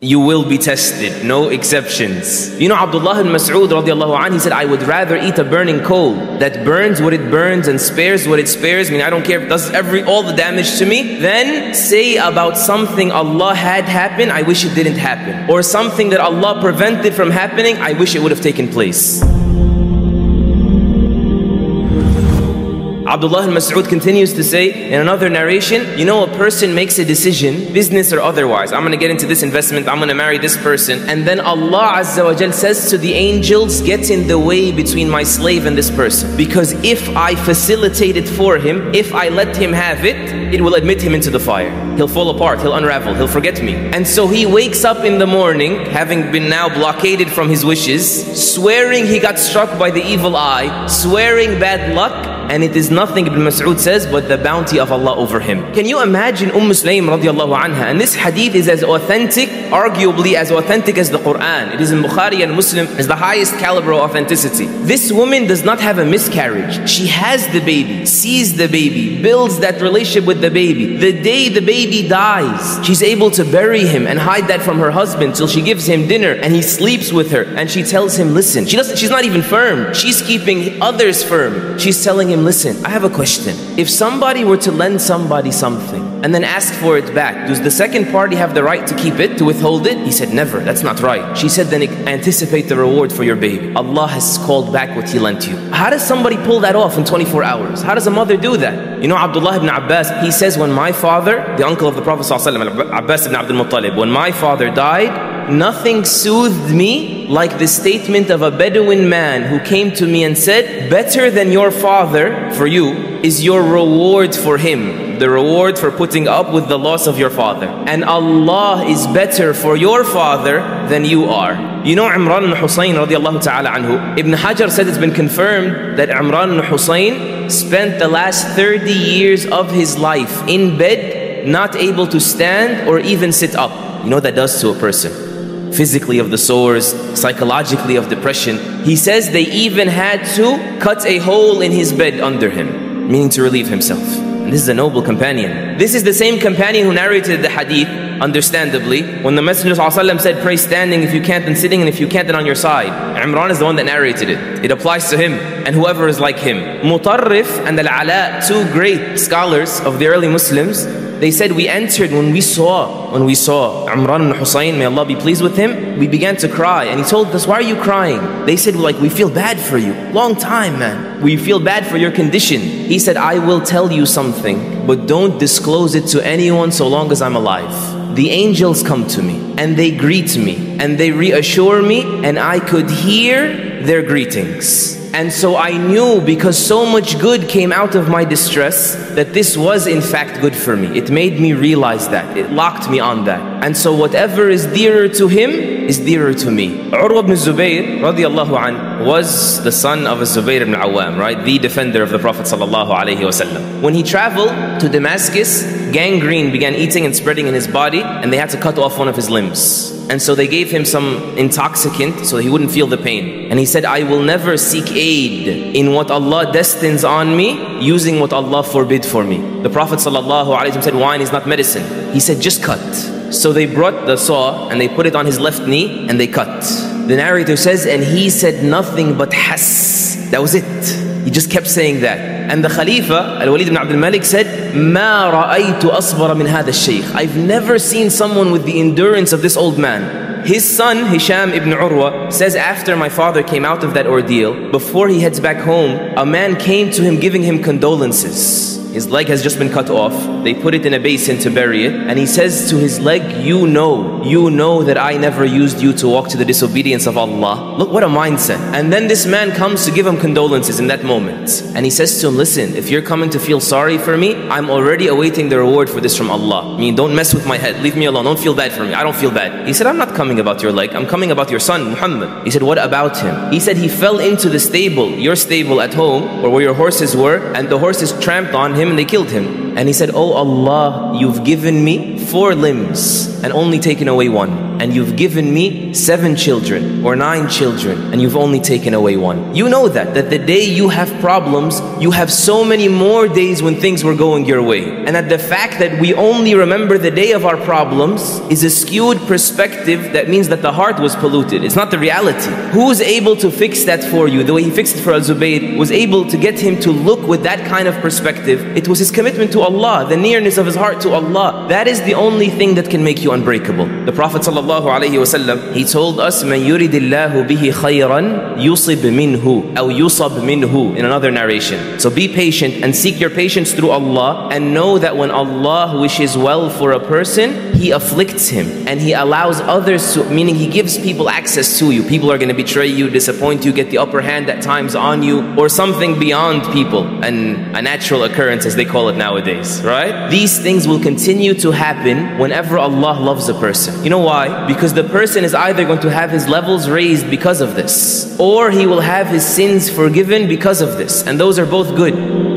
You will be tested, no exceptions. You know, Abdullah ibn Mas'ud radiallahu anh, he said, I would rather eat a burning coal that burns what it burns and spares what it spares. I mean, I don't care if it does every, all the damage to me. Then say about something Allah had happen, I wish it didn't happen. Or something that Allah prevented from happening, I wish it would have taken place. Abdullah al-Mas'ud continues to say in another narration, you know a person makes a decision, business or otherwise, I'm going to get into this investment, I'm going to marry this person, and then Allah Azza wa Jal says to the angels, get in the way between my slave and this person. Because if I facilitate it for him, if I let him have it, it will admit him into the fire. He'll fall apart, he'll unravel, he'll forget me. And so he wakes up in the morning, having been now blockaded from his wishes, swearing he got struck by the evil eye, swearing bad luck, and it is nothing, Ibn Mas'ud says, but the bounty of Allah over him. Can you imagine Umm Sulaym radiallahu anha? And this hadith is as authentic, arguably as authentic as the Quran. It is in Bukhari and Muslim, is the highest caliber of authenticity. This woman does not have a miscarriage. She has the baby, sees the baby, builds that relationship with the baby. The day the baby dies, she's able to bury him and hide that from her husband till she gives him dinner and he sleeps with her and she tells him, listen, she doesn't, she's not even firm. She's keeping others firm. She's telling him, listen, I have a question. If somebody were to lend somebody something and then ask for it back, does the second party have the right to keep it, to withhold it? He said, never, that's not right. She said, then anticipate the reward for your baby. Allah has called back what He lent you. How does somebody pull that off in 24 hours? How does a mother do that? You know, Abdullah ibn Abbas, he says, when my father, the uncle of the Prophet Abbas ibn Abdul Muttalib, when my father died, nothing soothed me like the statement of a Bedouin man who came to me and said, Better than your father for you is your reward for him, the reward for putting up with the loss of your father. And Allah is better for your father than you are. You know Imran al-Husayn radiallahu ta'ala anhu, Ibn Hajar said it's been confirmed that Imran al-Husayn spent the last 30 years of his life in bed, not able to stand or even sit up. You know that does to a person? Physically of the sores, psychologically of depression. He says they even had to cut a hole in his bed under him, meaning to relieve himself. And this is a noble companion. This is the same companion who narrated the hadith, understandably, when the Messenger said, Pray standing if you can't, and sitting, and if you can't, then on your side. Imran is the one that narrated it. It applies to him and whoever is like him. Mutarrif and Al-Ala, two great scholars of the early Muslims, they said, we entered when we saw, when we saw Imran ibn Husayn, may Allah be pleased with him, we began to cry. And he told us, why are you crying? They said, like, we feel bad for you. Long time, man. We feel bad for your condition. He said, I will tell you something, but don't disclose it to anyone so long as I'm alive. The angels come to me, and they greet me, and they reassure me, and I could hear their greetings. And so I knew because so much good came out of my distress that this was in fact good for me. It made me realize that. It locked me on that. And so whatever is dearer to him is dearer to me. Urwa ibn Zubayr radiallahu an, was the son of Zubayr ibn Awam, right? The defender of the Prophet sallallahu alaihi wasallam. When he traveled to Damascus, gangrene began eating and spreading in his body and they had to cut off one of his limbs. And so they gave him some intoxicant so he wouldn't feel the pain. And he said, I will never seek aid in what Allah destines on me using what Allah forbid for me. The Prophet ﷺ said, wine is not medicine. He said, just cut. So they brought the saw and they put it on his left knee and they cut. The narrator says, and he said nothing but has. That was it. He just kept saying that. And the Khalifa, Al-Walid ibn Abdul Malik said, ما رأيت أصبر من هذا الشيخ. I've never seen someone with the endurance of this old man. His son, Hisham ibn Urwa, says after my father came out of that ordeal, before he heads back home, a man came to him giving him condolences. His leg has just been cut off. They put it in a basin to bury it. And he says to his leg, You know, you know that I never used you to walk to the disobedience of Allah. Look what a mindset. And then this man comes to give him condolences in that moment. And he says to him, Listen, if you're coming to feel sorry for me, I'm already awaiting the reward for this from Allah. I mean, don't mess with my head. Leave me alone. Don't feel bad for me. I don't feel bad. He said, I'm not coming about your leg. I'm coming about your son, Muhammad. He said, What about him? He said, He fell into the stable, your stable at home, or where your horses were, and the horses tramped on him and they killed him. And he said, Oh Allah, you've given me four limbs and only taken away one. And you've given me seven children or nine children and you've only taken away one. You know that, that the day you have problems, you have so many more days when things were going your way. And that the fact that we only remember the day of our problems is a skewed perspective that means that the heart was polluted. It's not the reality. Who's able to fix that for you? The way he fixed it for Al-Zubayr was able to get him to look with that kind of perspective. It was his commitment to Allah, the nearness of his heart to Allah. That is the only thing that can make you unbreakable. The Prophet wasallam, he told us, "Man yuridillahu bihi khayran yusib minhu, aw yusab minhu." In another narration. So be patient and seek your patience through Allah, and know that when Allah wishes well for a person, He afflicts him and He allows others to, meaning He gives people access to you. People are going to betray you, disappoint you, get the upper hand at times on you, or something beyond people, and a natural occurrence as they call it nowadays. Right? These things will continue to happen whenever Allah loves a person. You know why? Because the person is either going to have his levels raised because of this, or he will have his sins forgiven because of this. And those are both good.